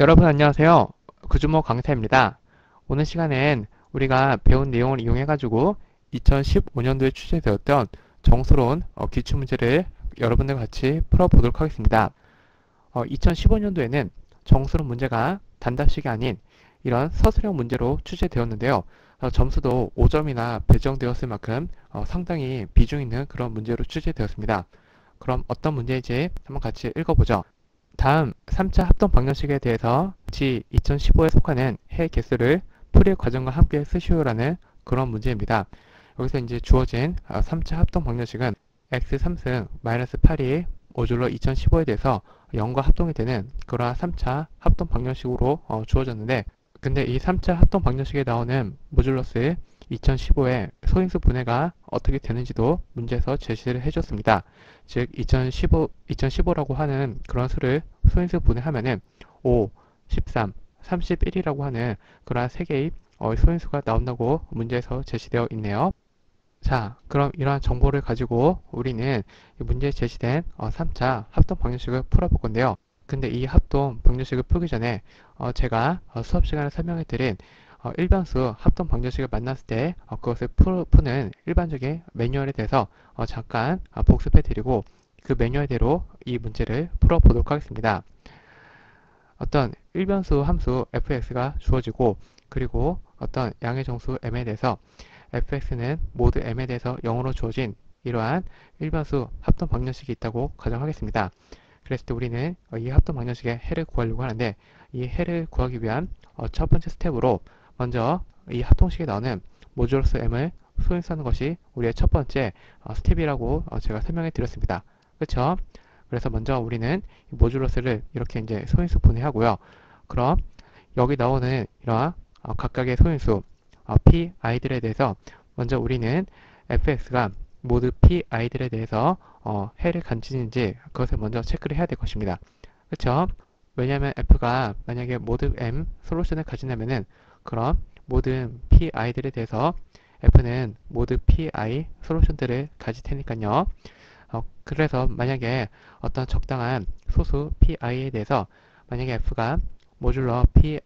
여러분 안녕하세요. 구주모 강태입니다. 오늘 시간엔 우리가 배운 내용을 이용해가지고 2015년도에 출제되었던 정수론 어, 기출문제를 여러분들과 같이 풀어보도록 하겠습니다. 어, 2015년도에는 정수론 문제가 단답식이 아닌 이런 서술형 문제로 출제되었는데요. 어, 점수도 5점이나 배정되었을 만큼 어, 상당히 비중 있는 그런 문제로 출제되었습니다. 그럼 어떤 문제인지 한번 같이 읽어보죠. 다음 3차 합동 방정식에 대해서 지 2015에 속하는 해 개수를 풀이 과정과 함께 쓰시오라는 그런 문제입니다. 여기서 이제 주어진 3차 합동 방정식은 x 3승 마이너스 8이 모듈러 2015에 대해서 0과 합동이 되는 그러한 3차 합동 방정식으로 어, 주어졌는데 근데 이 3차 합동 방정식에 나오는 모듈러스 2015의 소인수 분해가 어떻게 되는지도 문제에서 제시를 해줬습니다. 즉 2015, 2015라고 하는 그런 수를 소인수 분해하면은 5, 13, 31이라고 하는 그러한 세 개의 어, 소인수가 나온다고 문제에서 제시되어 있네요. 자, 그럼 이러한 정보를 가지고 우리는 문제에 제시된 어, 3차 합동 방정식을 풀어볼 건데요. 근데 이 합동 방정식을 풀기 전에 어, 제가 어, 수업 시간에 설명해 드린 어, 일반수 합동 방정식을 만났을 때 어, 그것을 푸, 는 일반적인 매뉴얼에 대해서 어, 잠깐 어, 복습해 드리고 그 매뉴얼대로 이 문제를 풀어보도록 하겠습니다. 어떤 일변수 함수 fx가 주어지고 그리고 어떤 양의 정수 m에 대해서 fx는 mod m에 대해서 0으로 주어진 이러한 일변수 합동 방정식이 있다고 가정하겠습니다. 그랬을 때 우리는 이 합동 방정식의 해를 구하려고 하는데 이 해를 구하기 위한 어, 첫 번째 스텝으로 먼저 이 합동식에 나오는 modulus m을 소인수하는 것이 우리의 첫 번째 어, 스텝이라고 어, 제가 설명해 드렸습니다. 그렇죠? 그래서 먼저 우리는 modulus를 이렇게 이제 소인수 분해하고요. 그럼 여기 나오는 이러한 각각의 소인수 p i들에 대해서 먼저 우리는 fx가 mod p i들에 대해서 어, 해를 가지는지 그것을 먼저 체크를 해야 될 것입니다. 그렇죠? 왜냐하면 f가 만약에 모두 m 솔루션을 가진다면은 그럼 모든 pi들에 대해서 f는 모두 pi 솔루션들을 가질 테니까요. 어, 그래서 만약에 어떤 적당한 소수 pi에 대해서 만약에 f가 모듈러 pi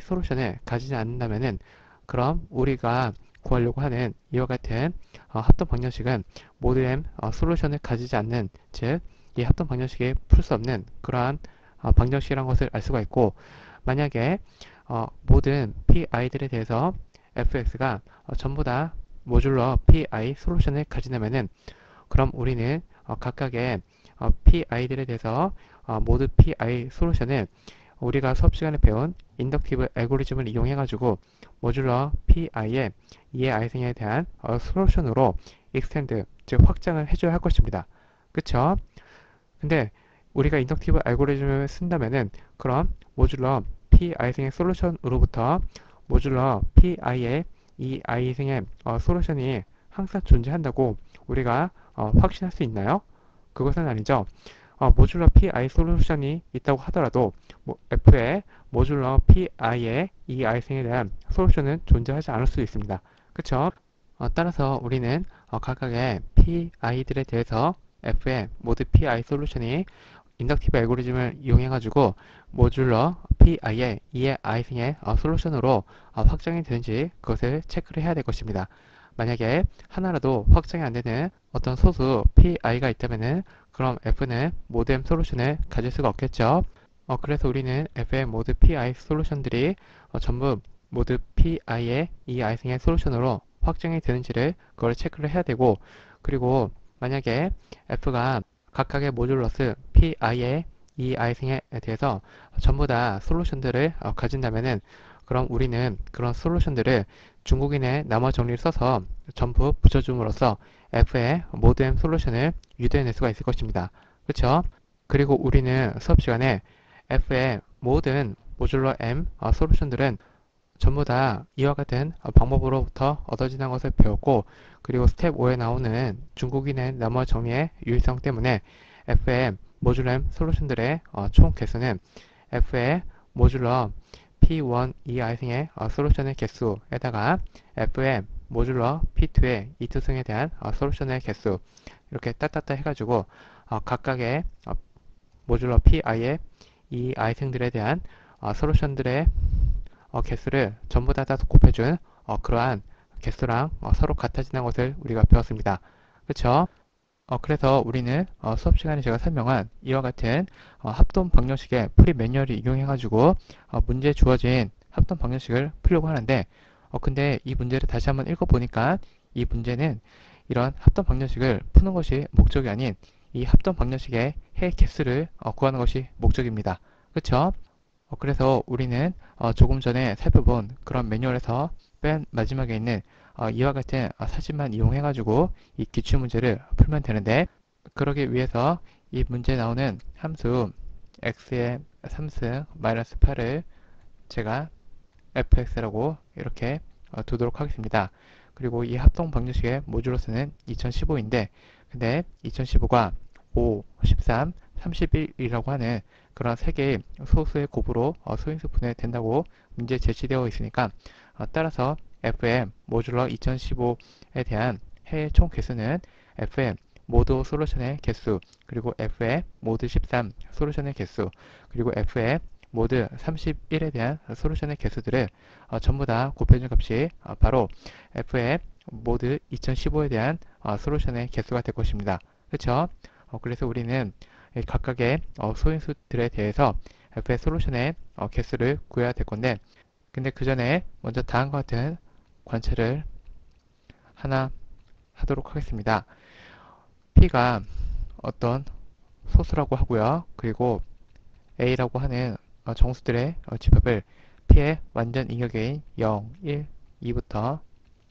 솔루션을 가지지 않는다면은 그럼 우리가 구하려고 하는 이와 같은 어, 합동 방정식은 모두 m 어, 솔루션을 가지지 않는 즉 이 합동 방정식에 풀 수 없는 그러한 어, 방정식이라는 것을 알 수가 있고 만약에 어, 모든 pi들에 대해서 fx가 어, 전부 다 모듈러 pi 솔루션을 가진다면은 그럼 우리는 어, 각각의 어, pi들에 대해서 어, 모두 pi 솔루션을 우리가 수업 시간에 배운 inductive 알고리즘을 이용해 가지고 modular pi의 2의 i승에 대한 어, solution으로 extend 즉 확장을 해줘야 할 것입니다. 그쵸? 근데 우리가 인덕티브 알고리즘을 쓴다면은 그럼 모듈러 p i승의 솔루션으로부터 modular p i의 이 i승의 어, solution이 항상 존재한다고 우리가 어, 확신할 수 있나요? 그것은 아니죠. 어, 모듈러 pi 솔루션이 있다고 하더라도 뭐, f의 modular pi의 이 i승에 대한 solution은 존재하지 않을 수 있습니다. 그쵸? 어, 따라서 우리는 어, 각각의 pi들에 대해서 f의 모두 pi 솔루션이 인덕티브 알고리즘을 이용해 가지고 모듈러 pi의 2의 i승의 어, 솔루션으로 어, 확장이 되는지 그것을 체크를 해야 될 것입니다. 만약에 하나라도 확장이 안 되는 어떤 소수 pi가 있다면은 그럼 f는 m 솔루션을 가질 수가 없겠죠. 어, 그래서 우리는 f의 모두 pi 솔루션들이 어, 전부 모두 pi의 2 i승의 솔루션으로 확정이 되는지를 그걸 체크를 해야 되고 그리고 만약에 f가 각각의 모듈러스 pi의 이 i승에 대해서 전부 다 솔루션들을 어, 가진다면은 그럼 우리는 그런 솔루션들을 중국인의 나머 정리를 써서 전부 붙여줌으로써 f의 m 솔루션을 유도해낼 수가 있을 것입니다. 그렇죠? 그리고 우리는 수업 시간에 f의 모든 모듈러 m 어, 솔루션들은 전부 다 이와 같은 방법으로부터 얻어지는 것을 배웠고 그리고 스텝 5에 나오는 중국인의 나머지 정리의 유일성 때문에 f의 모듈러 m 솔루션들의 어, 총 개수는 f의 modular P1 이 i승의 어, solution의 개수에다가 F의 modular P2의 이투승에 대한 어, solution의 개수 이렇게 따따따 해가지고 어, 각각의 어, modular Pi의 이 i승들에 대한 어, solution들의 어, 개수를 전부 다, 다 곱해준 어, 그러한 개수랑 어, 서로 같아지는 것을 우리가 배웠습니다. 그쵸? 어, 그래서 우리는 어, 수업 시간에 제가 설명한 이와 같은 어, 합동 방정식의 풀이 매뉴얼을 이용해가지고 어, 문제 주어진 합동 방정식을 풀려고 하는데 어, 근데 이 문제를 다시 한번 읽어보니까 이 문제는 이런 합동 방정식을 푸는 것이 목적이 아닌 이 합동 방정식의 해 개수를 어, 구하는 것이 목적입니다. 그쵸? 어, 그래서 우리는 어, 조금 전에 살펴본 그런 매뉴얼에서 맨 마지막에 있는 어, 이와 같은 어, 사진만 이용해가지고 이 기출 문제를 풀면 되는데 그러기 위해서 이 문제에 나오는 함수 x의 3승 마이너스 8을 제가 fx라고 이렇게 어, 두도록 하겠습니다. 그리고 이 합동 방정식의 모듈로서는 2015인데 근데 2015가 5, 13, 31이라고 하는 그런 세 개의 소수의 곱으로 어, 소인수 분해 된다고 문제 제시되어 있으니까 어, 따라서 fm 모듈러 2015에 대한 해의 총 개수는 fm 모두 솔루션의 개수 그리고 f의 모드 13 솔루션의 개수 그리고 f의 모드 31에 대한 솔루션의 개수들을 어, 전부 다 곱해준 값이 어, 바로 f의 모드 2015에 대한 어, 솔루션의 개수가 될 것입니다. 그렇죠? 그래서 우리는 각각의 어, 소인수들에 대해서 f의 솔루션의 어, 개수를 구해야 될 건데 근데 그 전에 먼저 다음과 같은 관찰을 하나 하도록 하겠습니다. P가 어떤 소수라고 하고요. 그리고 A라고 하는 어, 정수들의 어, 집합을 P의 완전 인격인 0, 1, 2부터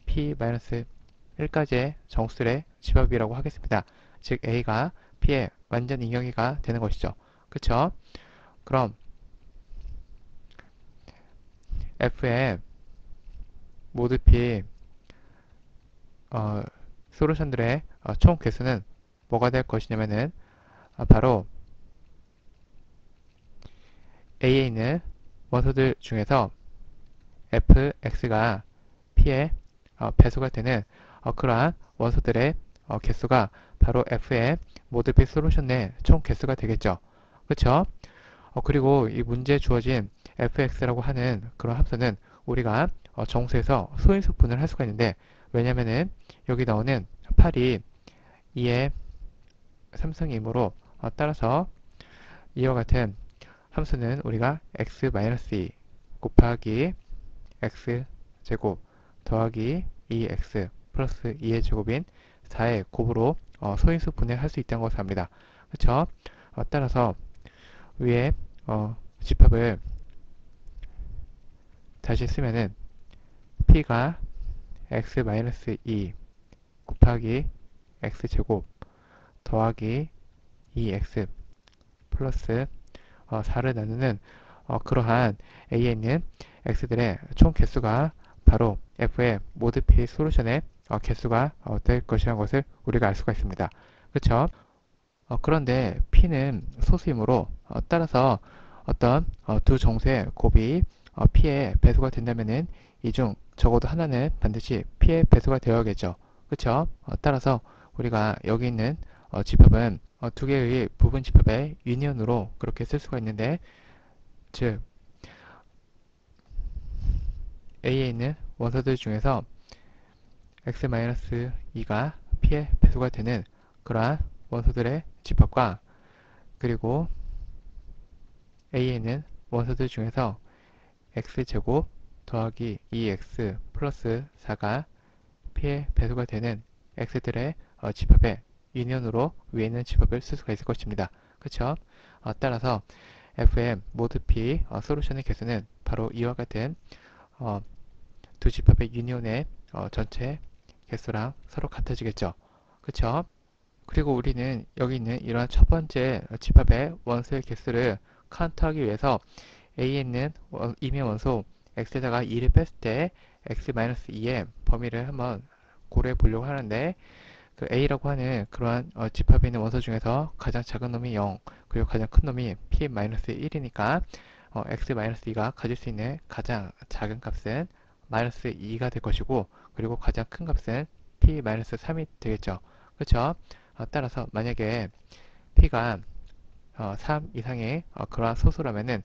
P-1까지의 정수들의 집합이라고 하겠습니다. 즉 A가 P의 완전 인격이가 되는 것이죠. 그쵸? 그럼 F의 모드 P 어, 솔루션들의 어, 총 개수는 뭐가 될 것이냐면은 어, 바로 A에 있는 원소들 중에서 fx가 p의 어, 배수가 되는 어, 그러한 원소들의 어, 개수가 바로 f의 모드 p 솔루션 내총 개수가 되겠죠. 그렇죠? 그리고 이 문제에 주어진 fx라고 하는 그런 함수는 우리가 어, 정수에서 소인수분을 할 수가 있는데 왜냐면은 여기 나오는 8이 2의 삼성이므로 어, 따라서 이와 같은 함수는 우리가 x-2 곱하기 x 제곱 더하기 2x 플러스 2의 제곱인 4의 곱으로 어, 소인수 분해할 수 있다는 것을 압니다. 그렇죠? 어, 따라서 위에 어, 집합을 다시 쓰면은 p가 x-2 곱하기 x제곱 더하기 2x 플러스 어, 4를 나누는 어, 그러한 A에 있는 x들의 총 개수가 바로 f의 모드 p 솔루션의 어, 개수가 어, 될 것이라는 것을 우리가 알 수가 있습니다. 그렇죠? 그런데 p는 소수이므로 어, 따라서 어떤 어, 두 정수의 곱이 어, p의 배수가 된다면은 이 중 적어도 하나는 반드시 p의 배수가 되어야겠죠. 그렇죠? 따라서 우리가 여기 있는 어, 집합은 어, 두 개의 부분 집합의 유니온으로 그렇게 쓸 수가 있는데 즉 A에 있는 원소들 중에서 x-2가 p의 배수가 되는 그러한 원소들의 집합과 그리고 A에 있는 원소들 중에서 x제곱 더하기 2x 플러스 4가 p의 배수가 되는 x들의 어, 집합의 유니온으로 위에 있는 집합을 쓸 수가 있을 것입니다. 그쵸? 어, 따라서 fm 모드 p 어, 솔루션의 개수는 바로 이와 같은 어, 두 집합의 유니온의 어, 전체 개수랑 서로 같아지겠죠. 그쵸? 그리고 우리는 여기 있는 이러한 첫 번째 집합의 원소의 개수를 카운트하기 위해서 A에 있는 원, 임의 원소 x에다가 2를 뺐을 때 x-2의 범위를 한번 고려해 보려고 하는데 그 A라고 하는 그러한 어, 집합에 있는 원소 중에서 가장 작은 놈이 0 그리고 가장 큰 놈이 P-1이니까 어, X-2가 가질 수 있는 가장 작은 값은 마이너스 2가 될 것이고 그리고 가장 큰 값은 P-3이 되겠죠. 그렇죠? 어, 따라서 만약에 P가 어, 3 이상의 어, 그러한 소수라면은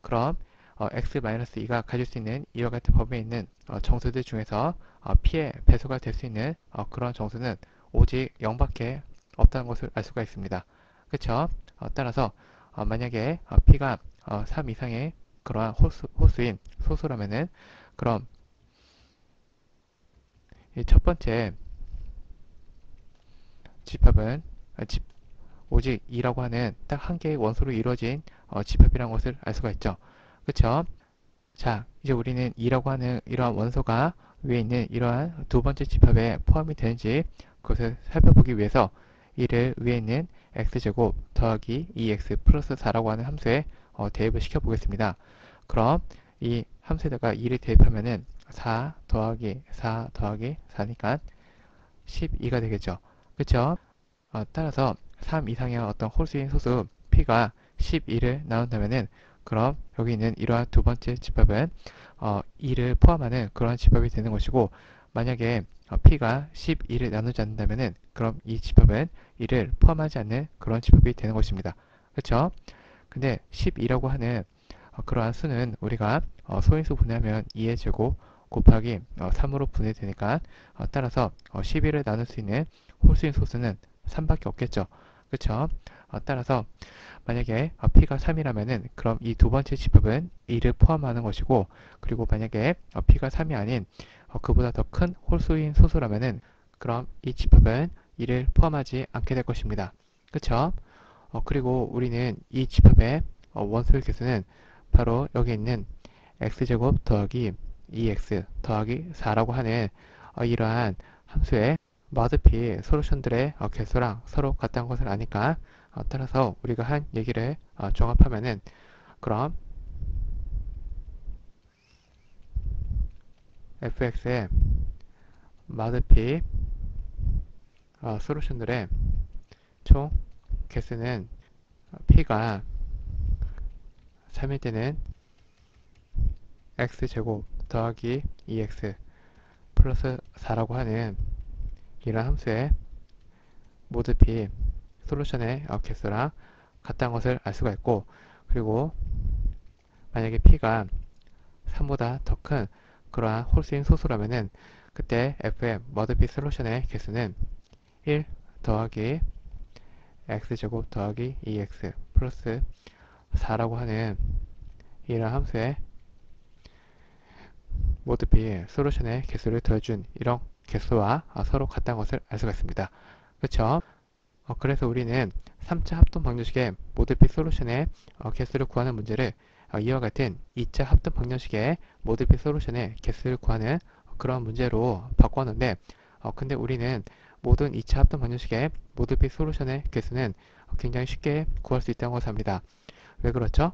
그럼 어, x-2가 가질 수 있는 이와 같은 범위에 있는 어, 정수들 중에서 어, p의 배수가 될 수 있는 어, 그런 정수는 오직 0밖에 없다는 것을 알 수가 있습니다. 그렇죠? 따라서 어, 만약에 어, p가 3 이상의 그러한 호수, 호수인 소수라면은 그럼 이첫 번째 집합은 집, 오직 2라고 하는 딱 한 개의 원소로 이루어진 어, 집합이라는 것을 알 수가 있죠. 그쵸? 자, 이제 우리는 2라고 하는 이러한 원소가 위에 있는 이러한 두 번째 집합에 포함이 되는지 그것을 살펴보기 위해서 이를 위에 있는 x제곱 더하기 2x 플러스 4라고 하는 함수에 어, 대입을 시켜 보겠습니다. 그럼 이 함수에다가 2를 대입하면은 4 더하기 4 더하기 4니까 12가 되겠죠. 그쵸? 어, 따라서 3 이상의 어떤 홀수인 소수 p가 12를 나온다면은 그럼 여기 있는 이러한 두 번째 집합은 어, 2를 포함하는 그러한 집합이 되는 것이고 만약에 어, p가 12를 나누지 않는다면은 그럼 이 집합은 2를 포함하지 않는 그런 집합이 되는 것입니다. 그렇죠? 근데 12라고 하는 어, 그러한 수는 우리가 어, 소인수 분해하면 2의 제곱 곱하기 어, 3으로 분해되니까 어, 따라서 어, 12를 나눌 수 있는 홀수인 소수는 3밖에 없겠죠. 그렇죠? 따라서 만약에 p가 3이라면은 그럼 이 두 번째 집합은 2를 포함하는 것이고 그리고 만약에 p가 3이 아닌 그보다 더 큰 홀수인 소수라면은 그럼 이 집합은 2를 포함하지 않게 될 것입니다. 어, 그리고 우리는 이 집합의 어, 원소의 개수는 바로 여기 있는 x제곱 더하기 2x 더하기 4라고 하는 어, 이러한 함수의 마드피 솔루션들의 어, 개수랑 서로 같다는 것을 아니까 어, 따라서 우리가 한 얘기를 어, 종합하면은 그럼 fx의 마드피 어, 솔루션들의 총 개수는 p가 3일 때는 x제곱 더하기 2x 플러스 4라고 하는 이런 함수의 모드 p solution의 개수랑 같다는 것을 알 수가 있고 그리고 만약에 p가 3보다 더 큰 그러한 홀수인 소수라면은 그때 f의 모드 p 솔루션의 개수는 1 더하기 x제곱 더하기 2x 플러스 4라고 하는 이런 함수의 모드 p 솔루션의 개수를 더해준 이런 개수와 서로 같다는 것을 알 수가 있습니다. 그렇죠? 어, 그래서 우리는 3차 합동 방정식의 모드피 솔루션의 어, 개수를 구하는 문제를 어, 이와 같은 2차 합동 방정식의 모드피 솔루션의 개수를 구하는 그런 문제로 바꿔왔는데 어, 근데 우리는 모든 2차 합동 방정식의 모드피 솔루션의 개수는 굉장히 쉽게 구할 수 있다는 것을 압니다. 왜 그렇죠?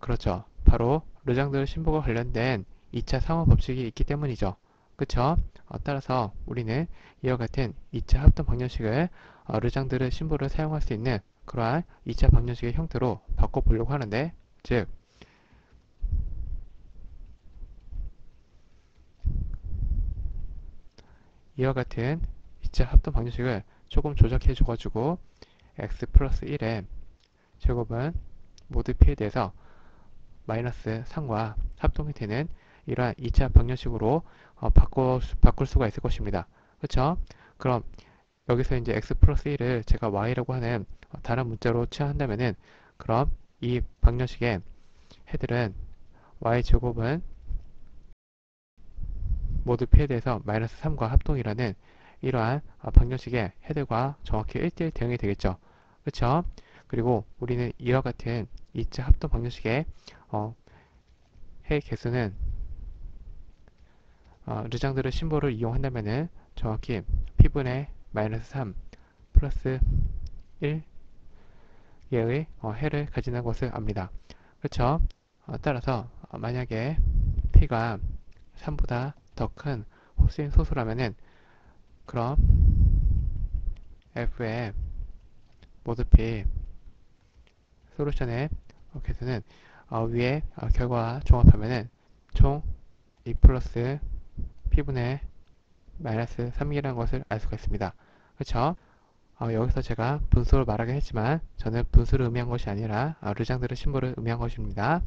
그렇죠. 바로 르장들 신부가 관련된 2차 상호 법칙이 있기 때문이죠. 그쵸? 어, 따라서 우리는 이와 같은 2차 합동 방정식을 어, 르장들의 심볼을 사용할 수 있는 그러한 2차 방정식의 형태로 바꿔보려고 하는데 즉 이와 같은 2차 합동 방정식을 조금 조작해 줘가지고 x 플러스 1의 제곱은 모두 p에 대해서 마이너스 3과 합동이 되는 이러한 2차 방정식으로 어, 바꿔, 바꿀 수가 있을 것입니다. 그렇죠? 그럼 여기서 이제 x 플러스 1을 제가 y라고 하는 다른 문자로 취한다면은 그럼 이 방정식의 헤들은 y제곱은 모두 p에 대해서 마이너스 3과 합동이라는 이러한 방정식의 헤들과 정확히 1대1 대응이 되겠죠. 그렇죠? 그리고 우리는 이와 같은 2차 합동 방정식의 어, 해 개수는 어, 르장들의 심볼을 이용한다면은 정확히 p분의 마이너스 3 플러스 1 예의 어, 해를 가지는 것을 압니다. 그렇죠? 어, 따라서 어, 만약에 p가 3보다 더큰 홀수인 소수라면은 그럼 f의 모드 p 솔루션의 어, 개수는 어, 위에 어, 결과 종합하면은 총 2 플러스 p분의 마이너스 3이라는 것을 알 수가 있습니다. 그렇죠? 어, 여기서 제가 분수를 말하긴 했지만 저는 분수를 의미한 것이 아니라 어, 르장들의 심볼을 의미한 것입니다.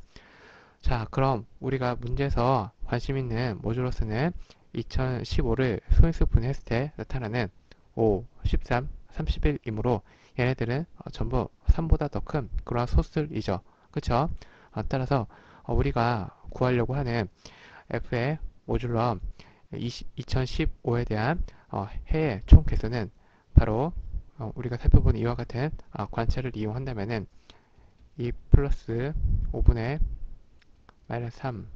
자, 그럼 우리가 문제에서 관심 있는 모듈로서는 2015를 소인수 분해했을 때 나타나는 5, 13, 31이므로 얘네들은 어, 전부 3보다 더 큰 그러한 소수들이죠. 그쵸? 어, 따라서 어, 우리가 구하려고 하는 f의 모듈러 2015에 대한 어, 해의 총 개수는 바로 어, 우리가 살펴본 이와 같은 어, 관찰을 이용한다면은 2 플러스 5분의 마이너스 3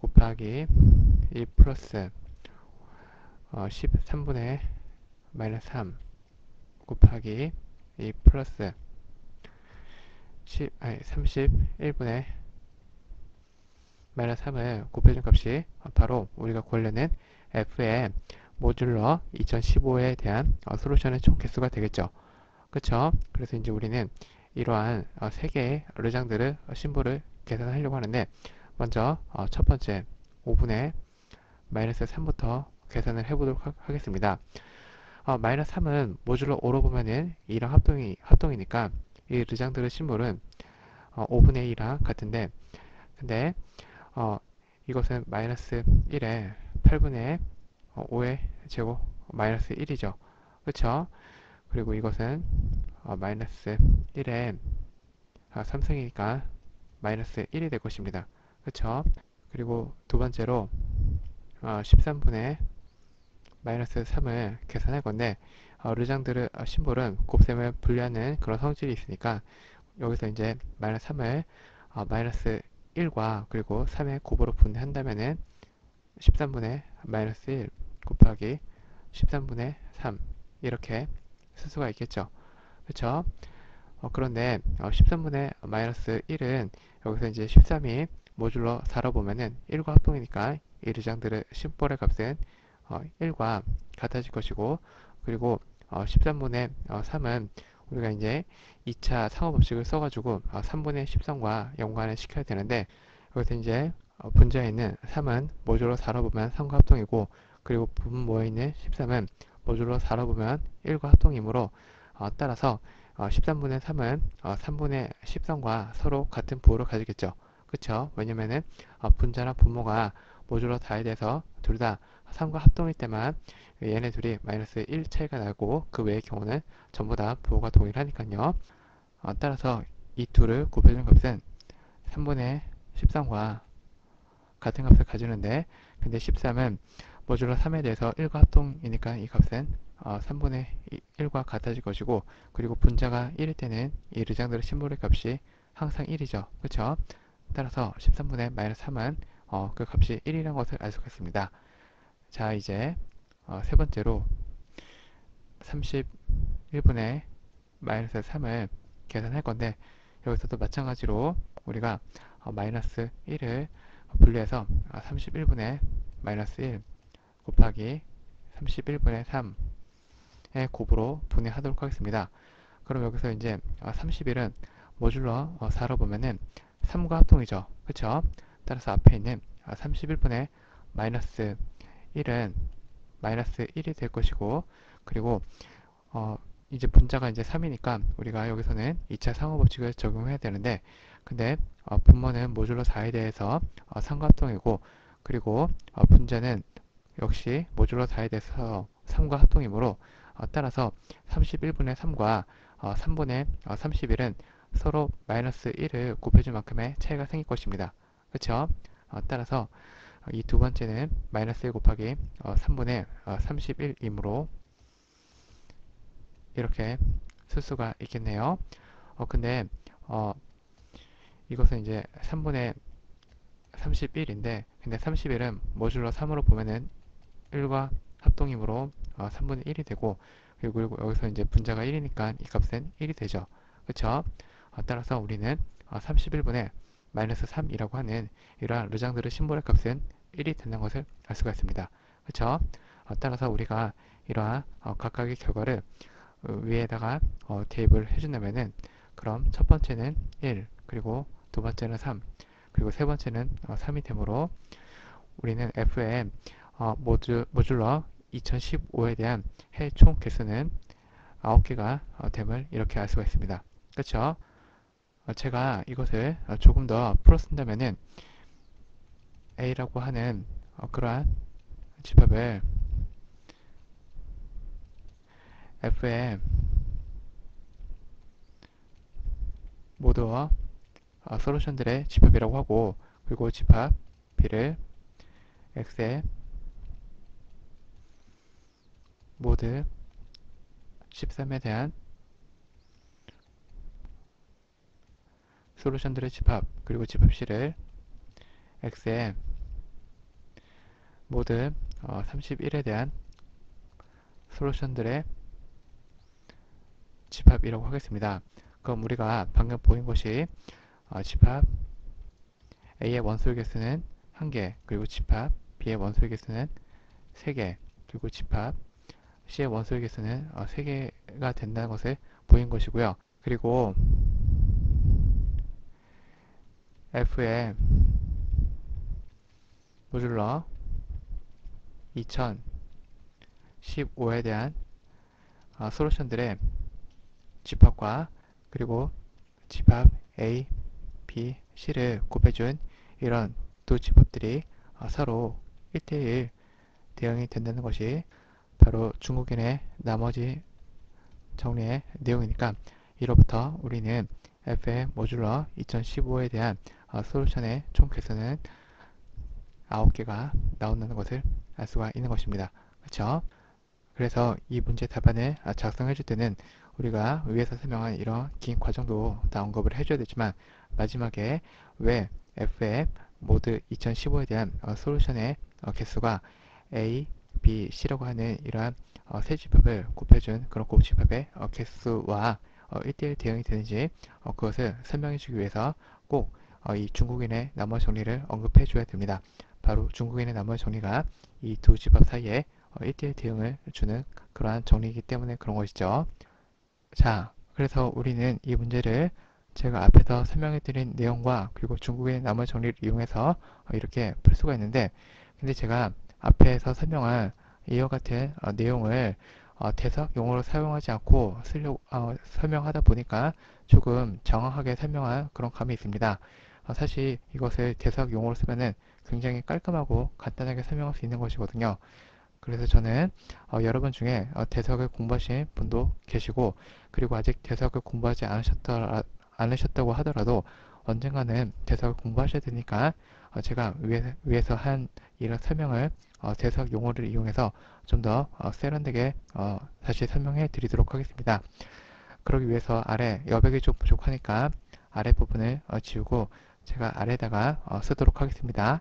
곱하기 1 플러스 어, 13분의 마이너스 3 곱하기 2 플러스 10, 아니, 31분의 마이너스 3을 곱해준 값이 바로 우리가 구하려는 f의 모듈러 2015에 대한 어, 솔루션의 총 개수가 되겠죠. 그쵸? 그래서 이제 우리는 이러한 어, 세 개의 르장들을 어, 심볼을 계산하려고 하는데 먼저 어, 첫 번째 5분의 마이너스 3부터 계산을 해보도록 하, 겠습니다 어, 마이너스 3은 모듈러 5로 보면은 2랑 합동이, 합동이니까 이 르장들의 심볼은 어, 5분의 2랑 같은데 근데 어, 이것은 마이너스 1에 8분의 5의 제곱 마이너스 1이죠. 그쵸? 그리고 이것은 어, 마이너스 1에 아, 3승이니까 마이너스 1이 될 것입니다. 그쵸? 그리고 두 번째로 어, 13분의 마이너스 3을 계산할 건데 어, 르장들의 어, 심볼은 곱셈을 분리하는 그런 성질이 있으니까 여기서 이제 마이너스 3을 어, 마이너스 1과 그리고 3의 곱으로 분해한다면은 13분의 마이너스 1 곱하기 13분의 3 이렇게 쓸 수가 있겠죠. 그렇죠? 어, 그런데 어, 13분의 마이너스 1은 여기서 이제 13이 모듈러 4로 보면은 1과 합동이니까 이 르장들의 심볼의 값은 어, 1과 같아질 것이고 그리고 어, 13분의 어, 3은 우리가 이제 2차 상호법칙을 써가지고 어, 3분의 13과 연관을 시켜야 되는데 여기서 이제 어, 분자에 있는 3은 모듈러 4로 보면 3과 합동이고 그리고 분모에 있는 13은 모듈러 4로 보면 1과 합동이므로 어, 따라서 어, 13분의 3은 어, 3분의 13과 서로 같은 부호를 가지겠죠. 그쵸? 왜냐면은 어, 분자나 분모가 모듈러 4에 대해서 둘 다 3과 합동일 때만 얘네 둘이 마이너스 1 차이가 나고 그 외의 경우는 전부 다 부호가 동일하니까요. 어, 따라서 이 둘을 곱해준 값은 3분의 13과 같은 값을 가지는데 근데 13은 모듈러 3에 대해서 1과 합동이니까 이 값은 어, 3분의 1과 같아질 것이고 그리고 분자가 1일 때는 이 르장들의 심볼의 값이 항상 1이죠. 그렇죠? 따라서 13분의 마이너스 3은 어, 그 값이 1이라는 것을 알 수가 있습니다. 자 이제 어, 세 번째로 31분의 마이너스 3을 계산할 건데 여기서도 마찬가지로 우리가 어, 마이너스 1을 분리해서 31분의 어, 마이너스 1 곱하기 31분의 3의 곱으로 분해하도록 하겠습니다. 그럼 여기서 이제 31은 어, 모듈러 4로 어, 보면은 3과 합동이죠. 그쵸? 따라서 앞에 있는 31분의 어, 마이너스 1은 마이너스 1이 될 것이고 그리고 어 이제 분자가 이제 3이니까 우리가 여기서는 2차 상호법칙을 적용해야 되는데 근데 어 분모는 모듈러 4에 대해서 어 삼각동이고 그리고 어 분자는 역시 모듈러 4에 대해서 3과 합동이므로 어, 따라서 31분의 3과 어, 3분의 어, 31은 서로 마이너스 1을 곱해준 만큼의 차이가 생길 것입니다. 그렇죠? 어, 따라서 이 두 번째는 마이너스 1 곱하기 3분의 어, 31이므로 어, 이렇게 쓸 수가 있겠네요. 어 근데 어 이것은 이제 3분의 31인데 근데 31은 모듈러 3으로 보면은 1과 합동이므로 어, 3분의 1이 되고 그리고 여기서 이제 분자가 1이니까 이 값은 1이 되죠. 그쵸? 어, 따라서 우리는 어, 31분의 마이너스 3이라고 하는 이러한 르장들의 심볼의 값은 1이 된다는 것을 알 수가 있습니다. 그쵸? 어, 따라서 우리가 이러한 어, 각각의 결과를 어, 위에다가 어, 대입을 해준다면은 그럼 첫 번째는 1 그리고 두 번째는 3 그리고 세 번째는 3이 되므로 우리는 f의 어, 모듈, 모듈러 2015에 대한 해 총 개수는 9개가 어, 됨을 이렇게 알 수가 있습니다. 그렇죠? 어, 제가 이것을 어, 조금 더 풀어 쓴다면은 A라고 하는 어, 그러한 집합을 F의 모두 어, 솔루션들의 집합이라고 하고 그리고 집합 B를 X의 모드 13에 대한 솔루션들의 집합 그리고 집합 C를 X의 모드 어, 31에 대한 솔루션들의 집합이라고 하겠습니다. 그럼 우리가 방금 보인 것이 어, 집합 A의 원소의 개수는 1개, 그리고 집합 B의 원소의 개수는 3개, 그리고 집합 C의 원소의 개수는 어, 3개가 된다는 것을 보인 것이고요. 그리고 F의 모듈러 2015에 대한 어, 솔루션들의 집합과 그리고 집합 A, B, C를 곱해준 이런 두 집합들이 어, 서로 1대1 대응이 된다는 것이 바로 중국인의 나머지 정리의 내용이니까 이로부터 우리는 F의 모듈러 2015에 대한 어, 솔루션의 총 개수는 9개가 나온다는 것을 알 수가 있는 것입니다. 그렇죠? 그래서 이 문제 답안을 작성해 줄 때는 우리가 위에서 설명한 이런 긴 과정도 다 언급을 해줘야 되지만 마지막에 왜 F의 모드 2015에 대한 어, 솔루션의 어, 개수가 A, B, C라고 하는 이러한 어, 세 집합을 곱해준 그런 곱집합의 어, 개수와 어, 1대1 대응이 되는지 어, 그것을 설명해 주기 위해서 꼭이 어, 중국인의 나머지 정리를 언급해 줘야 됩니다. 바로 중국인의 나머지 정리가 이 두 집합 사이에 1대1 어, 대응을 주는 그러한 정리이기 때문에 그런 것이죠. 자, 그래서 우리는 이 문제를 제가 앞에서 설명해 드린 내용과 그리고 중국의 나머지 정리를 이용해서 어, 이렇게 풀 수가 있는데 근데 제가 앞에서 설명한 이와 같은 어, 내용을 어, 대석 용어로 사용하지 않고 쓰려 어, 설명하다 보니까 조금 정확하게 설명한 그런 감이 있습니다. 어, 사실 이것을 대석 용어로 쓰면은 굉장히 깔끔하고 간단하게 설명할 수 있는 것이거든요. 그래서 저는 어, 여러분 중에 어, 대석을 공부하신 분도 계시고 그리고 아직 대석을 공부하지 않으셨다, 않으셨다고 하더라도 언젠가는 대석을 공부하셔야 되니까 어, 제가 위에, 위에 서 한 이런 설명을 어, 대석 용어를 이용해서 좀더 어, 세련되게 어, 다시 설명해 드리도록 하겠습니다. 그러기 위해서 아래 여백이 좀 부족하니까 아래 부분을 어, 지우고 제가 아래다가 어, 쓰도록 하겠습니다.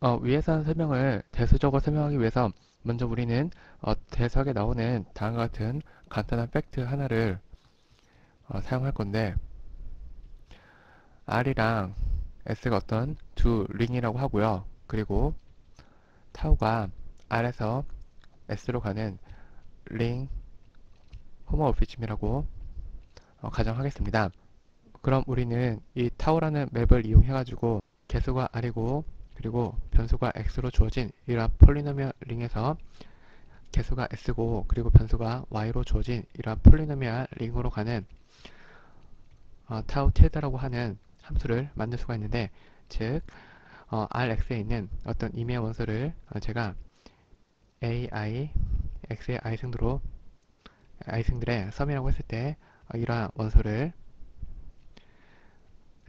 어, 위에서 한 설명을 대수적으로 설명하기 위해서 먼저 우리는 어, 대수에 나오는 다음과 같은 간단한 팩트 하나를 어, 사용할 건데 R이랑 S가 어떤 두 ring이라고 하고요. 그리고 타우가 R에서 S로 가는 ring homomorphism이라고 어, 가정하겠습니다. 그럼 우리는 이 타우라는 map을 이용해 가지고 계수가 R이고 그리고 변수가 x로 주어진 이러한 polynomial ring에서 계수가 s고 그리고 변수가 y로 주어진 이러한 polynomial ring으로 가는 어, 타우 tilde라고 하는 함수를 만들 수가 있는데 즉 어, rx에 있는 어떤 임의의 원소를 어, 제가 ai x의 i승으로 i승들의 sum이라고 했을 때 어, 이러한 원소를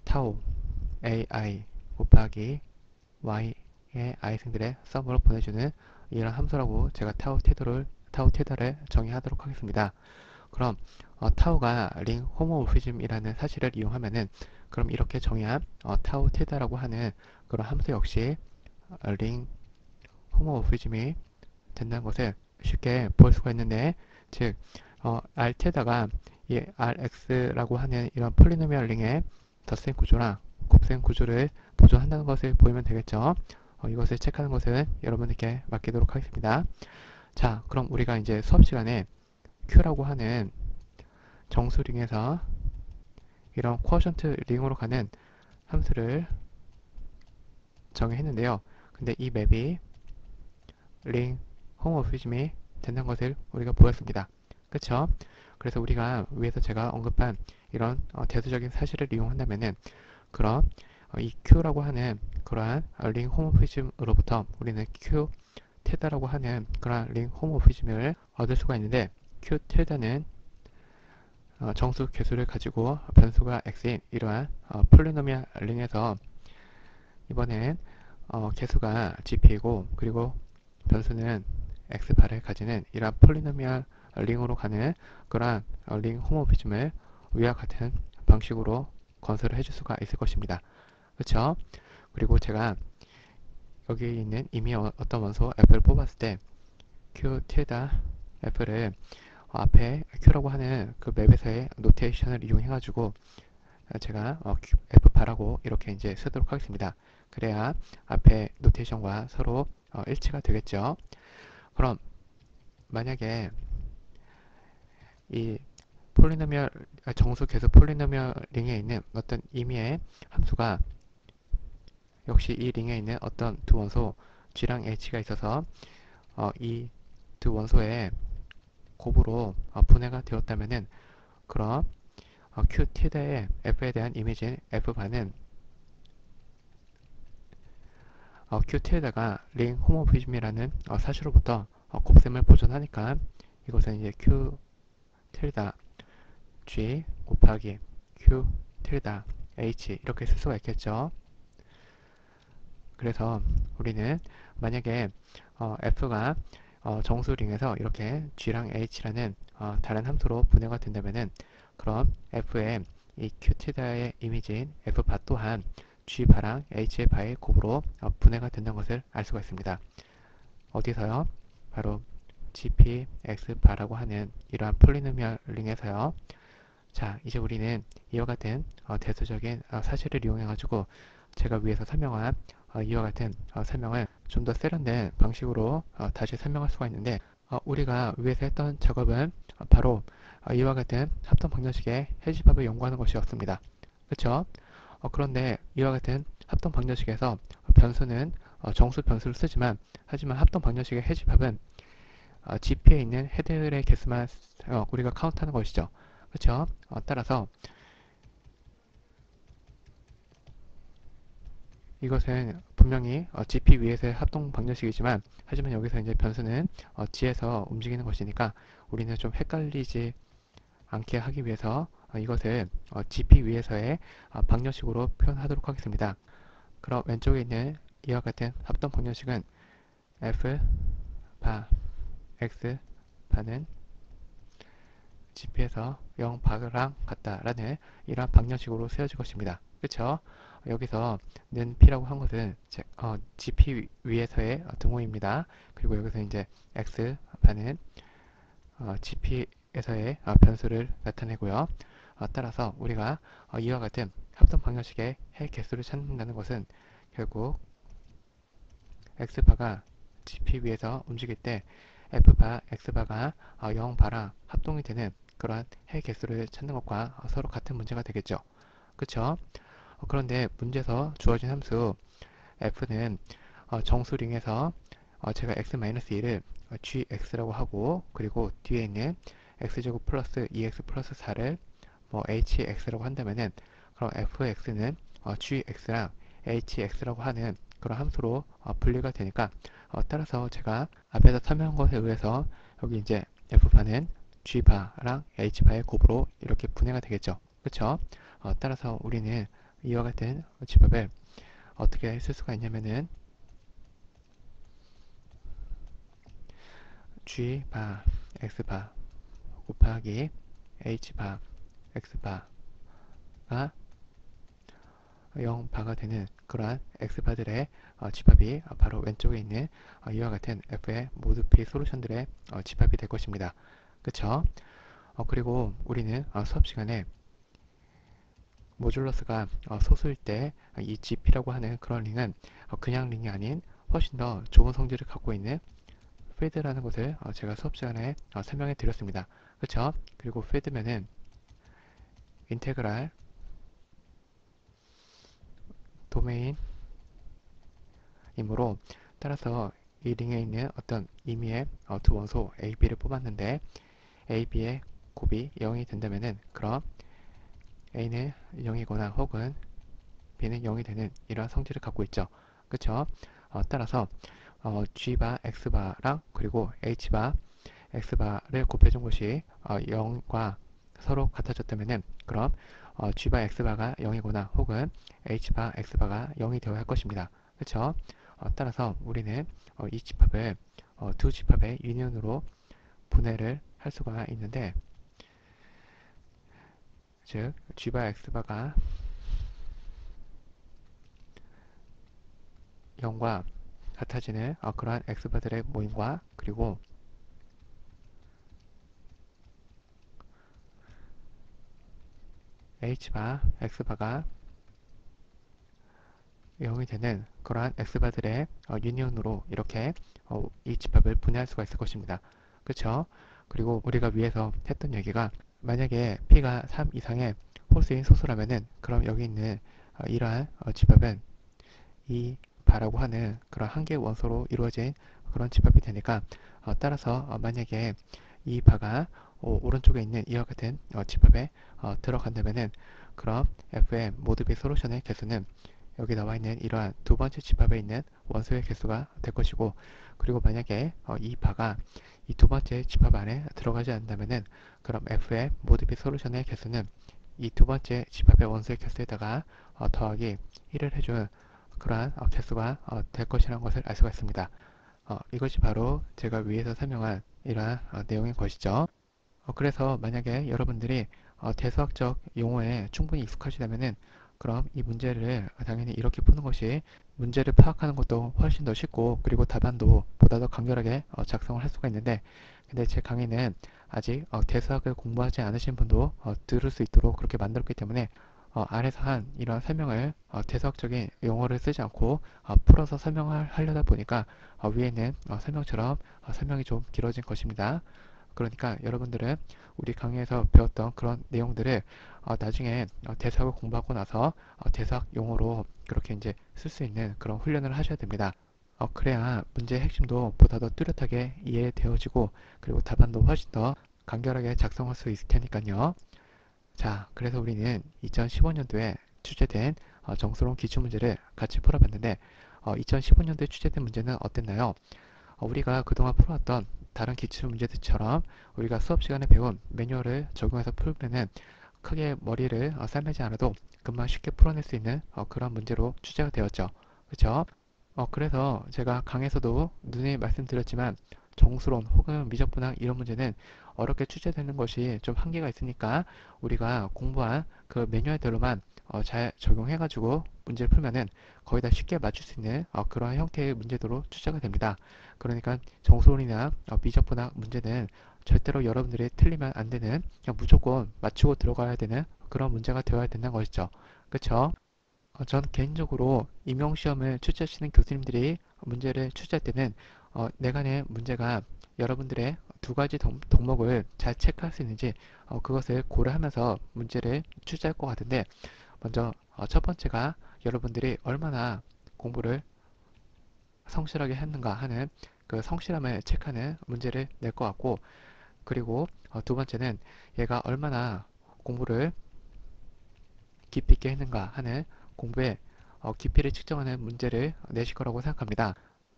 타우 ai 곱하기 y의 i승들의 sum으로 보내주는 이런 함수라고 제가 타우 tilde를 타우 tilde를 정의하도록 하겠습니다. 그럼 어, 타우가 ring homomorphism이라는 사실을 이용하면은 그럼 이렇게 정의한 어, 타우 tilde라고 하는 그런 함수 역시 어, ring homomorphism이 된다는 것을 쉽게 볼 수가 있는데 즉 어, R 테다가 이 RX라고 하는 이런 polynomial ring의 덧셈 구조랑 곱셈 구조를 보존한다는 것을 보이면 되겠죠. 어, 이것을 체크하는 것은 여러분들께 맡기도록 하겠습니다. 자, 그럼 우리가 이제 수업 시간에 Q라고 하는 정수 링에서 이런 쿼션트 링으로 가는 함수를 정의했는데요. 근데 이 맵이 링 홈오피즘이 된다는 것을 우리가 보였습니다. 그쵸? 그래서 우리가 위에서 제가 언급한 이런 어, 대수적인 사실을 이용한다면은 그럼 어, 이 Q라고 하는 그러한 어, 링 호모피즘으로부터 우리는 Q 테다라고 하는 그러한 링 호모피즘을 얻을 수가 있는데 Q 테다는 어, 정수 계수를 가지고 변수가 x인 이러한 어, polynomial ring에서 이번엔 어, 계수가 Zp이고 그리고 변수는 x바를 가지는 이러한 polynomial ring으로 가는 그러한 어, ring homomorphism을 위와 같은 방식으로 건설을 해줄 수가 있을 것입니다. 그렇죠? 그리고 제가 여기 있는 이미 어, 어떤 원소 f를 뽑았을 때 q tilde f를 어, 앞에 q라고 하는 그 map에서의 notation을 이용해 가지고 제가 어, q, f bar라고 이렇게 이제 쓰도록 하겠습니다. 그래야 앞에 notation과 서로 어, 일치가 되겠죠. 그럼 만약에 이 polynomial 아, 정수 계수 polynomial ring에 있는 어떤 임의의 함수가 역시 이 링에 있는 어떤 두 원소 G랑 H가 있어서 어, 이 두 원소의 곱으로 어, 분해가 되었다면은 그럼 어, Q 티다의 F에 대한 이미지인 F반은 어, Q 티다가 링 호모피즘이라는 어, 사실로부터 어, 곱셈을 보존하니까 이것은 이제 Q 틸다 G 곱하기 Q 틸다 H 이렇게 쓸 수가 있겠죠. 그래서 우리는 만약에 어, F가 어, 정수 링에서 이렇게 G랑 H라는 어, 다른 함수로 분해가 된다면은 그럼 F의 이 Qθ의 이미지인 F바 또한 G바랑 H의 바의 곱으로 어, 분해가 된다는 것을 알 수가 있습니다. 어디서요? 바로 GP, X바라고 하는 이러한 폴리노미얼 링에서요. 자, 이제 우리는 이와 같은 어, 대수적인 어, 사실을 이용해 가지고 제가 위에서 설명한 어, 이와 같은 어, 설명을 좀 더 세련된 방식으로 어, 다시 설명할 수가 있는데 어, 우리가 위에서 했던 작업은 어, 바로 어, 이와 같은 합동 방정식의 해집합을 연구하는 것이었습니다. 그렇죠? 그런데 이와 같은 합동 방정식에서 변수는 어, 정수 변수를 쓰지만 하지만 합동 방정식의 해집합은 어, GP에 있는 헤드의 개수만 우리가 카운트하는 것이죠. 그렇죠? 따라서 이것은 분명히 어, GP 위에서의 합동 방정식이지만 하지만 여기서 이제 변수는 어, G에서 움직이는 것이니까 우리는 좀 헷갈리지 않게 하기 위해서 어, 이것을 어, GP 위에서의 어, 방정식으로 표현하도록 하겠습니다. 그럼 왼쪽에 있는 이와 같은 합동 방정식은 F 바 X 바는 GP에서 0 바랑 같다라는 이러한 방정식으로 쓰여질 것입니다. 그렇죠? 여기서 는 P라고 한 것은 어, GP 위에서의 등호입니다. 그리고 여기서 이제 X반은 어, GP에서의 어, 변수를 나타내고요. 어, 따라서 우리가 어, 이와 같은 합동 방정식의 해 개수를 찾는다는 것은 결국 X바가 GP 위에서 움직일 때 F바, X바가 0바랑 합동이 되는 그러한 해 개수를 찾는 것과 서로 같은 문제가 되겠죠. 어, 그런데 문제에서 주어진 함수 f는 어, 정수링에서 어, 제가 x-1을 gx라고 하고 그리고 뒤에 있는 x제곱 플러스 2x 플러스 4를 뭐 hx라고 한다면은 그럼 fx는 gx랑 hx라고 하는 그런 함수로 분리가 되니까 따라서 제가 앞에서 설명한 것에 의해서 여기 이제 f바는 g바랑 h바의 곱으로 이렇게 분해가 되겠죠. 그렇죠? 따라서 우리는 이와 같은 집합을 어떻게 쓸 수가 있냐면은 g 바 x 바 곱하기 h 바 x 바가 0 바가 되는 그러한 x 바들의 어, 집합이 바로 왼쪽에 있는 어, 이와 같은 f의 모두 p 솔루션들의 어, 집합이 될 것입니다. 그쵸? 어, 그리고 우리는 어, 수업 시간에 모듈러스가 어, 소수일 때 이 GP라고 하는 그런 링은 어, 그냥 링이 아닌 훨씬 더 좋은 성질을 갖고 있는 페드라는 것을 어, 제가 수업 시간에 설명해 드렸습니다. 그렇죠? 그리고 페드면은 인테그랄 도메인이므로 따라서 이 링에 있는 어떤 임의의 두 원소 A, B를 뽑았는데 A, B의 곱이 0이 된다면은 그럼 A는 0이거나 혹은 B는 0이 되는 이러한 성질을 갖고 있죠. 그쵸? 어, 따라서 어, G바 X바랑 그리고 H바 X바를 곱해준 것이 어, 0과 서로 같아졌다면은 그럼 어, G바 X바가 0이거나 혹은 H바 X바가 0이 되어야 할 것입니다. 그쵸? 어, 따라서 우리는 어, 이 집합을 어, 두 집합의 유니온으로 분해를 할 수가 있는데 즉 G바 X바가 0과 같아지는 어, 그러한 X바들의 모임과 그리고 H바, X바가 0이 되는 그러한 X바들의 어, 유니온으로 이렇게 어, 이 집합을 분해할 수가 있을 것입니다. 그쵸? 그리고 우리가 위에서 했던 얘기가 만약에 P가 3 이상의 홀수인 소수라면은 그럼 여기 있는 어, 이러한 어, 집합은 이 바라고 하는 그런 한 개의 원소로 이루어진 그런 집합이 되니까 어, 따라서 어, 만약에 이 바가 어, 오른쪽에 있는 이와 같은 어, 집합에 어, 들어간다면은 그럼 f의 모드비 솔루션의 개수는 여기 나와 있는 이러한 두 번째 집합에 있는 원소의 개수가 될 것이고 그리고 만약에 어, 이 바가 이 두 번째 집합 안에 들어가지 않는다면은 그럼 f의 모드비 솔루션의 개수는 이 두 번째 집합의 원소의 개수에다가 어, 더하기 1을 해준 그러한 어, 개수가 어, 될 것이라는 것을 알 수가 있습니다. 어, 이것이 바로 제가 위에서 설명한 이러한 어, 내용인 것이죠. 어, 그래서 만약에 여러분들이 어, 대수학적 용어에 충분히 익숙하시다면은 그럼 이 문제를 당연히 이렇게 푸는 것이 문제를 파악하는 것도 훨씬 더 쉽고 그리고 답안도 보다 더 간결하게 어, 작성을 할 수가 있는데 근데 제 강의는 아직 어, 대수학을 공부하지 않으신 분도 어, 들을 수 있도록 그렇게 만들었기 때문에 어, 아래서 한 이러한 설명을 어, 대수학적인 용어를 쓰지 않고 어, 풀어서 설명을 하려다 보니까 어, 위에 있는 어, 설명처럼 어, 설명이 좀 길어진 것입니다. 그러니까 여러분들은 우리 강의에서 배웠던 그런 내용들을 어, 나중에 어, 대수학을 공부하고 나서 어, 대수학 용어로 그렇게 이제 쓸 수 있는 그런 훈련을 하셔야 됩니다. 어, 그래야 문제의 핵심도 보다 더 뚜렷하게 이해되어지고 그리고 답안도 훨씬 더 간결하게 작성할 수 있을 테니까요. 자, 그래서 우리는 2015년도에 출제된 어, 정수론 기출문제를 같이 풀어봤는데 어, 2015년도에 출제된 문제는 어땠나요? 어, 우리가 그동안 풀어왔던 다른 기출 문제들처럼 우리가 수업 시간에 배운 매뉴얼을 적용해서 풀면은 크게 머리를 어, 삶매지 않아도 금방 쉽게 풀어낼 수 있는 어, 그런 문제로 출제가 되었죠. 그렇죠? 어, 그래서 제가 강에서도 눈에 말씀드렸지만 정수론 혹은 미적분학 이런 문제는 어렵게 출제되는 것이 좀 한계가 있으니까 우리가 공부한 그 매뉴얼대로만 어, 잘 적용해가지고 문제를 풀면은 거의 다 쉽게 맞출 수 있는 어, 그러한 형태의 문제도로 출제가 됩니다. 그러니까 어, 미적분학 문제는 절대로 여러분들이 틀리면 안 되는 그냥 무조건 맞추고 들어가야 되는 그런 문제가 되어야 된다는 것이죠. 그쵸? 어, 전 개인적으로 임용시험을 출제하시는 교수님들이 문제를 출제할 때는 어, 내가 낸 문제가 여러분들의 두 가지 동, 목을 잘 체크할 수 있는지 어, 그것을 고려하면서 문제를 출제할 것 같은데 먼저 어, 첫 번째가 여러분들이 얼마나 공부를 성실하게 했는가 하는 그 성실함을 체크하는 문제를 낼 것 같고 그리고 어, 두 번째는 얘가 얼마나 공부를 깊이 있게 했는가 하는 공부의 어, 깊이를 측정하는 문제를 내실 거라고 생각합니다.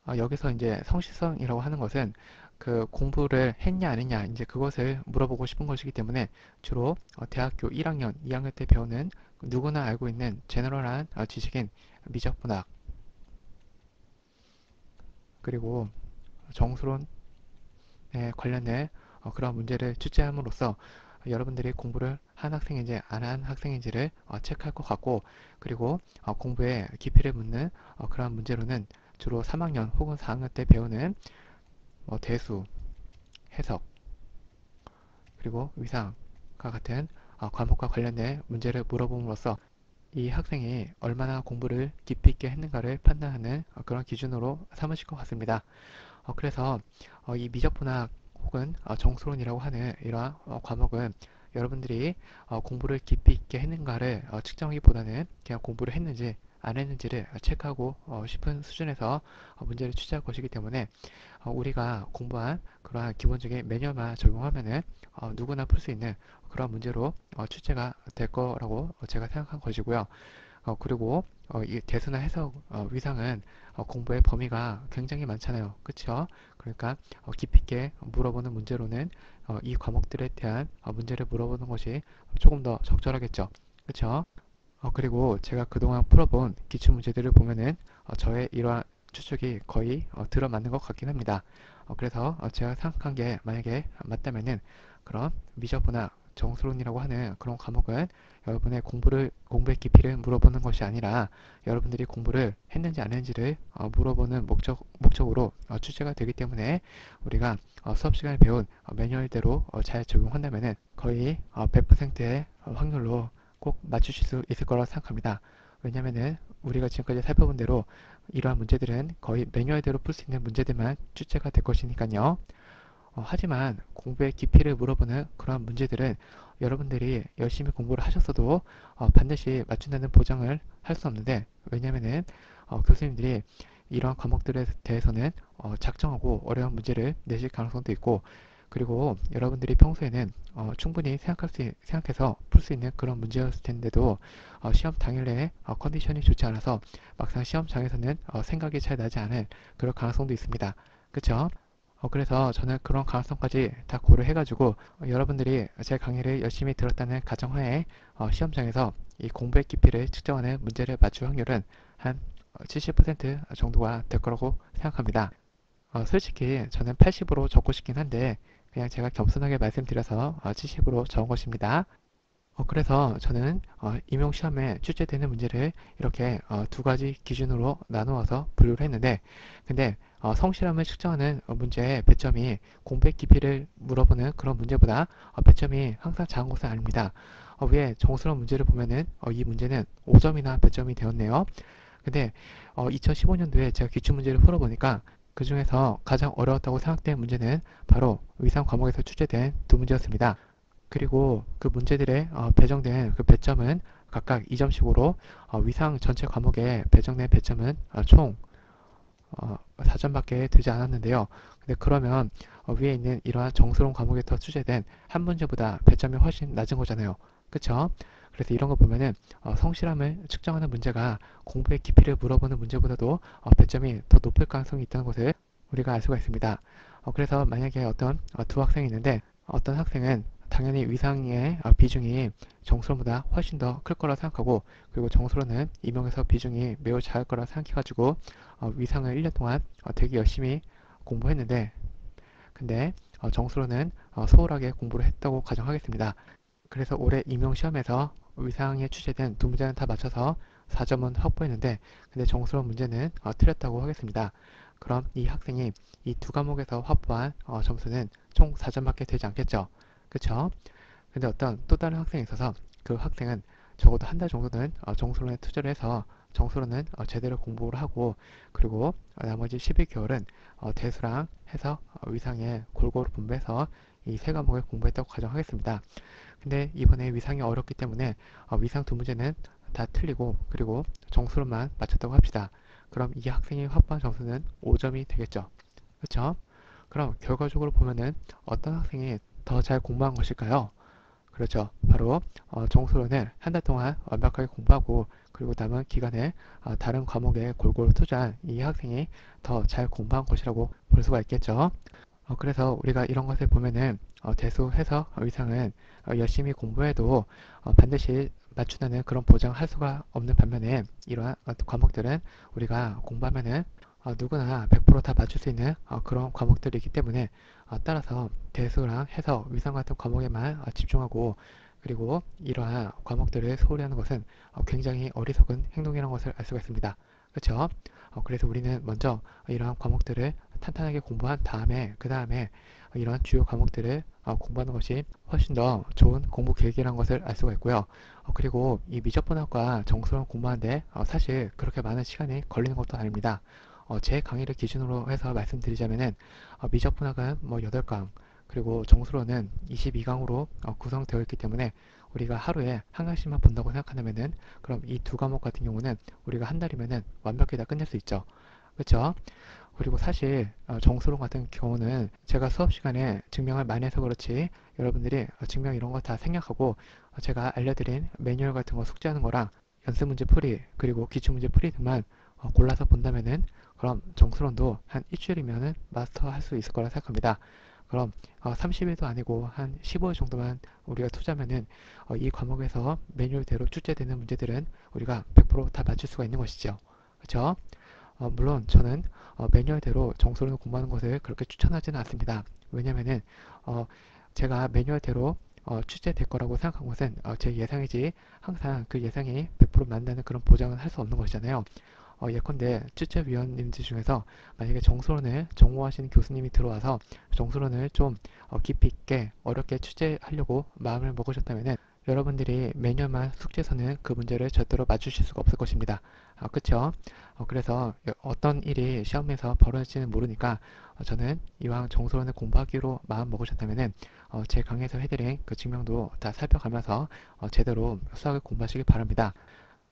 어, 여기서 이제 성실성이라고 하는 것은 그 공부를 했냐 안 했냐 이제 그것을 물어보고 싶은 것이기 때문에 주로 어, 대학교 1학년, 2학년 때 배우는 누구나 알고 있는 제너럴한 어, 지식인 미적분학 그리고 정수론에 관련된 어, 그런 문제를 출제함으로써 여러분들이 공부를 한 학생인지 안 한 학생인지를 어, 체크할 것 같고 그리고 어, 공부에 깊이를 묻는 어, 그런 문제로는 주로 3학년 혹은 4학년 때 배우는 뭐 대수, 해석, 그리고 위상과 같은 어, 과목과 관련된 문제를 물어봄으로써 이 학생이 얼마나 공부를 깊이 있게 했는가를 판단하는 어, 그런 기준으로 삼으실 것 같습니다. 어, 그래서 어, 이 미적분학 혹은 어, 정수론이라고 하는 이러한 어, 과목은 여러분들이 어, 공부를 깊이 있게 했는가를 어, 측정하기보다는 그냥 공부를 했는지 안 했는지를 체크하고 어, 싶은 수준에서 어, 문제를 취재할 것이기 때문에 어, 우리가 공부한 그러한 기본적인 매뉴얼만 적용하면은 어, 누구나 풀 수 있는 그런 문제로 어, 출제가 될 거라고 제가 생각한 것이고요. 어, 그리고 어, 이 대수나 해석 어, 위상은 어, 공부의 범위가 굉장히 많잖아요. 그쵸? 그러니까 어, 깊이 있게 물어보는 문제로는 어, 이 과목들에 대한 어, 문제를 물어보는 것이 조금 더 적절하겠죠. 그쵸? 어, 그리고 제가 그동안 풀어본 기출 문제들을 보면은 어, 저의 이러한 추측이 거의 어, 들어맞는 것 같긴 합니다. 어, 그래서 어, 제가 생각한 게 만약에 맞다면은 그런 미적분학 정수론이라고 하는 그런 과목은 여러분의 공부를 공부의 깊이를 물어보는 것이 아니라 여러분들이 공부를 했는지 안 했는지를 어, 물어보는 목적 목적으로 어, 출제가 되기 때문에 우리가 어, 수업 시간에 배운 어, 매뉴얼대로 어, 잘 적용한다면은 거의 어, 100%의 확률로 꼭 맞추실 수 있을 거라고 생각합니다. 왜냐면은 우리가 지금까지 살펴본 대로 이러한 문제들은 거의 매뉴얼대로 풀 수 있는 문제들만 출제가 될 것이니까요. 어, 하지만 공부의 깊이를 물어보는 그러한 문제들은 여러분들이 열심히 공부를 하셨어도 어, 반드시 맞춘다는 보장을 할 수 없는데 왜냐면은 어, 교수님들이 이러한 과목들에 대해서는 어, 작정하고 어려운 문제를 내실 가능성도 있고 그리고 여러분들이 평소에는 어, 충분히 생각할 수, 생각해서 풀 수 있는 그런 문제였을 텐데도 어, 시험 당일에 어, 컨디션이 좋지 않아서 막상 시험장에서는 어, 생각이 잘 나지 않을 그런 가능성도 있습니다. 그쵸? 어, 그래서 저는 그런 가능성까지 다 고려해가지고 어, 여러분들이 제 강의를 열심히 들었다는 가정하에 어, 시험장에서 이 공부의 깊이를 측정하는 문제를 맞출 확률은 한 70% 정도가 될 거라고 생각합니다. 어, 솔직히 저는 80으로 적고 싶긴 한데 그냥 제가 겸손하게 말씀드려서 어, 70으로 적은 것입니다. 어, 그래서 저는 어, 임용 시험에 출제되는 문제를 이렇게 어, 두 가지 기준으로 나누어서 분류를 했는데 근데 어, 성실함을 측정하는 어, 문제의 배점이 공부의 깊이를 물어보는 그런 문제보다 어, 배점이 항상 작은 것은 아닙니다. 어, 위에 정수론 문제를 보면은 어, 이 문제는 5점이나 배점이 되었네요. 근데 어, 2015년도에 제가 기출문제를 풀어보니까 그 중에서 가장 어려웠다고 생각된 문제는 바로 위상 과목에서 출제된 두 문제였습니다. 그리고 그 문제들의 어, 배정된 그 배점은 각각 2점씩으로 어, 위상 전체 과목에 배정된 배점은 어, 총 어, 4점밖에 되지 않았는데요. 근데 그러면 어, 위에 있는 이러한 정수론 과목에서 출제된 한 문제보다 배점이 훨씬 낮은 거잖아요. 그쵸? 그래서 이런 거 보면은 어, 성실함을 측정하는 문제가 공부의 깊이를 물어보는 문제보다도 어, 배점이 더 높을 가능성이 있다는 것을 우리가 알 수가 있습니다. 어, 그래서 만약에 어떤 어, 두 학생이 있는데 어떤 학생은 당연히 위상의 어, 비중이 정수론보다 훨씬 더 클 거라 생각하고 그리고 정수론은 임용에서 비중이 매우 작을 거라 생각해가지고 어, 위상을 1년 동안 어, 되게 열심히 공부했는데 근데 어, 어, 소홀하게 공부를 했다고 가정하겠습니다. 그래서 올해 임용 시험에서 위상에 출제된 두 문제는 다 맞춰서 4점은 확보했는데 근데 정수론 문제는 어, 틀렸다고 하겠습니다. 그럼 이 학생이 이 두 과목에서 확보한 어, 점수는 총 4점밖에 되지 않겠죠. 그쵸? 근데 어떤 또 다른 학생이 있어서 그 학생은 적어도 한 달 정도는 어, 정수론에 투자를 해서 정수론은 어, 제대로 공부를 하고 그리고 어, 나머지 12개월은 어, 대수랑 해석, 어, 위상에 골고루 분배해서 이 세 과목을 공부했다고 가정하겠습니다. 근데 이번에 위상이 어렵기 때문에 어, 위상 두 문제는 다 틀리고 그리고 정수로만 맞췄다고 합시다. 그럼 이 학생이 확보한 점수는 5점이 되겠죠. 그렇죠? 그럼 결과적으로 보면은 어떤 학생이 더 잘 공부한 것일까요? 그렇죠. 바로 어, 정수론을 한달 동안 완벽하게 공부하고 그리고 남은 기간에 어, 다른 과목에 골고루 투자한 이 학생이 더 잘 공부한 것이라고 볼 수가 있겠죠. 어, 그래서 우리가 이런 것을 보면은 어, 대수, 해석, 의상은 어, 열심히 공부해도 어, 반드시 맞춘다는 그런 보장을 할 수가 없는 반면에 이러한 어, 과목들은 우리가 공부하면은 어, 누구나 100%다 맞출 수 있는 어, 그런 과목들이기 때문에 어, 따라서 대수랑 해석, 위상 같은 과목에만 어, 집중하고 그리고 이러한 과목들을 소홀히 하는 것은 어, 굉장히 어리석은 행동이라는 것을 알 수가 있습니다. 그렇죠? 어, 그래서 우리는 먼저 이러한 과목들을 탄탄하게 공부한 다음에 그 다음에 이러한 주요 과목들을 어, 공부하는 것이 훨씬 더 좋은 공부 계획이라는 것을 알 수가 있고요. 어, 그리고 이 미적분학과 정수론 공부하는데 어, 사실 그렇게 많은 시간이 걸리는 것도 아닙니다. 어, 제 강의를 기준으로 해서 말씀드리자면은 어, 미적분학은 뭐 8강 그리고 정수론은 22강으로 구성되어 있기 때문에 우리가 하루에 한 강씩만 본다고 생각한다면은 그럼 이 두 과목 같은 경우는 우리가 한 달이면은 완벽히 다 끝낼 수 있죠. 그렇죠? 그리고 사실 어, 정수론 같은 경우는 제가 수업 시간에 증명을 많이 해서 그렇지 여러분들이 어, 증명 이런 거 다 생략하고 어, 제가 알려드린 매뉴얼 같은 거 숙지하는 거랑 연습 문제 풀이 그리고 기출 문제 풀이 등만 어, 골라서 본다면은 그럼 정수론도 한 일주일이면은 마스터할 수 있을 거라 생각합니다. 그럼 어, 30일도 아니고 한 15일 정도만 우리가 투자하면은 어, 이 과목에서 매뉴얼대로 출제되는 문제들은 우리가 100%다 맞출 수가 있는 것이죠. 그렇죠? 어, 물론 저는 어, 매뉴얼대로 정수론을 공부하는 것을 그렇게 추천하지는 않습니다. 왜냐면은 어, 제가 매뉴얼대로 어, 출제될 거라고 생각한 것은 어, 제 예상이지 항상 그 예상이 100% 맞는다는 그런 보장은 할 수 없는 것이잖아요. 어, 예컨대 출제위원님들 중에서 만약에 정수론을 전공하시는 교수님이 들어와서 정수론을 좀 어, 깊이 있게 어렵게 출제하려고 마음을 먹으셨다면은 여러분들이 매년만 숙제에서는 그 문제를 절대로 맞추실 수가 없을 것입니다. 아, 그쵸? 어, 그래서 여- 어떤 일이 시험에서 벌어질지는 모르니까 어, 저는 이왕 정수론을 공부하기로 마음 먹으셨다면은 어, 제 강의에서 해드린 그 증명도 다 살펴가면서 어, 제대로 수학을 공부하시길 바랍니다.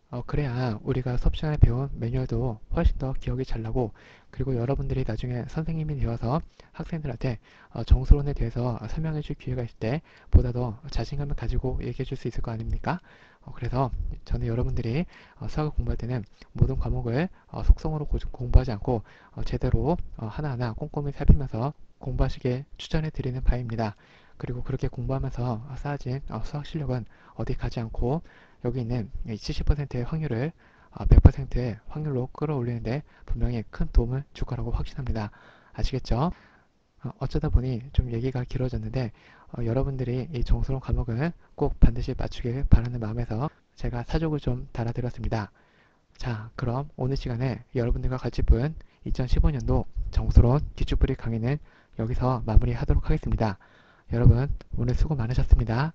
어, 그래야 우리가 수업 시간에 배운 매뉴얼도 훨씬 더 기억이 잘 나고 그리고 여러분들이 나중에 선생님이 되어서 학생들한테 어, 정수론에 대해서 설명해 줄 기회가 있을 때 보다 더 자신감을 가지고 얘기해 줄 수 있을 거 아닙니까? 어, 그래서 저는 여러분들이 어, 수학을 공부할 때는 모든 과목을 어, 속성으로 고- 공부하지 않고 어, 제대로 어, 하나하나 꼼꼼히 살피면서 공부하시길 추천해 드리는 바입니다. 그리고 그렇게 공부하면서 쌓아진 어, 수학 실력은 어디 가지 않고 여기 있는 이 70%의 확률을 어, 100%의 확률로 끌어올리는데 분명히 큰 도움을 줄 거라고 확신합니다. 아시겠죠? 어, 어쩌다 보니 좀 얘기가 길어졌는데 어, 여러분들이 이 정수론 과목을 꼭 반드시 맞추길 바라는 마음에서 제가 사족을 좀 달아드렸습니다. 자, 그럼 오늘 시간에 여러분들과 같이 본 2015년도 정수론 기출풀이 강의는 여기서 마무리하도록 하겠습니다. 여러분, 오늘 수고 많으셨습니다.